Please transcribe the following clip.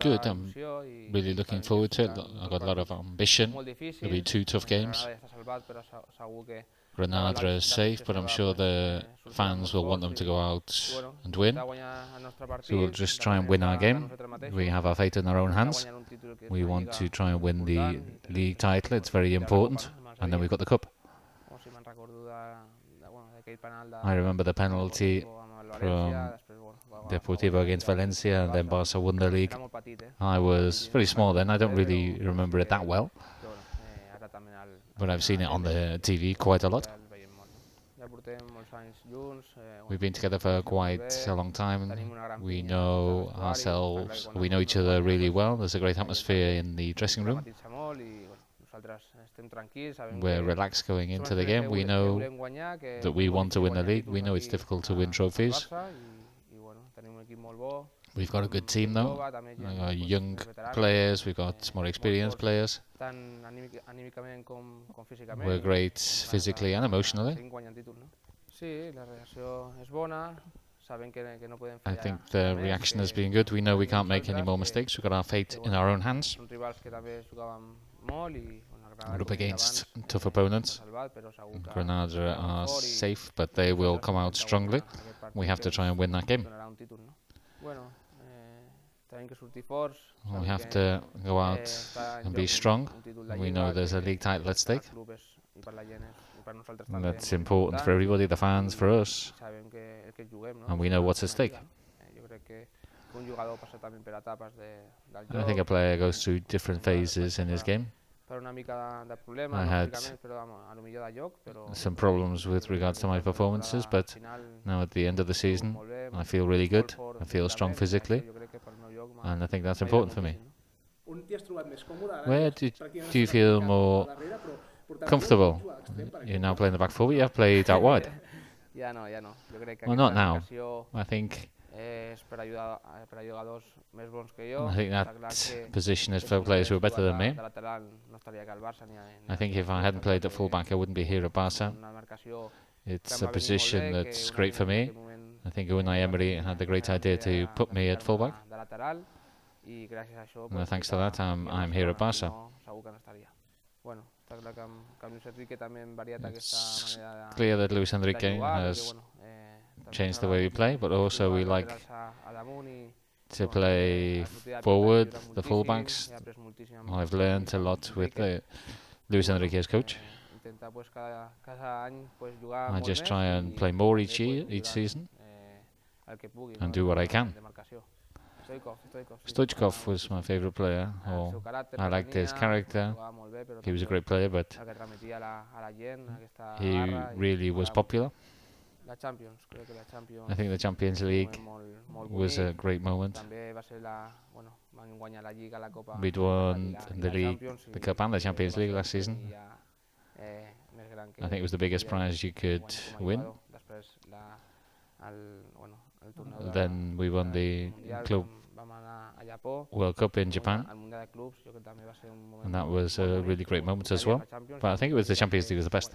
Good, um, I'm really looking forward to it. I've got a lot of ambition. It'll be two tough games. Granada is safe, but I'm sure the fans will want them to go out and win. So we'll just try and win our game. We have our fate in our own hands. We want to try and win the league title. It's very important. And then we've got the cup. I remember the penalty from Deportivo against Valencia and then Barca won the league. I was very small then. I don't really remember it that well but I've seen it on the TV quite a lot. We've been together for quite a long time. We know ourselves, we know each other really well. There's a great atmosphere in the dressing room. We're relaxed going into the game. We know that we want to win the league. We know it's difficult to win trophies. We've got a good team though. We've uh, got young players, we've got more experienced players. We're great physically and emotionally. I think the reaction has been good. We know we can't make any more mistakes. We've got our fate in our own hands. We're up against tough opponents. Granada are safe, but they will come out strongly. We have to try and win that game. We have to go out and be strong. We know there's a league title at stake. And that's important for everybody, the fans, for us. And we know what's at stake. I think a player goes through different phases in his game. I had some problems with regards to my performances, but now at the end of the season, I feel really good. I feel strong physically, and I think that's important for me. Where do, do you feel more comfortable? You're now playing the back four, but you have played out wide. Well, not now. I think I think that position is for players who are better than me. I think if I hadn't played at fullback, I wouldn't be here at Barca. It's a position that's great for me. I think Unai Emery had the great idea to put me at fullback. And um, thanks to that, I'm, I'm here at Barca. It's clear that Luis Enrique has changed the way we play, but also we like to play forward, the fullbacks. I've learned a lot with the Luis Enrique as coach. I just try and play more each year, each season, and do what I can. Stoichkov was my favorite player. Or I liked his character. He was a great player, but he really was popular. I think the Champions League was a great moment. We'd won the league, the Cup and the Champions League last season. I think it was the biggest prize you could win. Then we won the club World Cup in Japan, and that was a really great moment as well. But I think it was the Champions League was the best.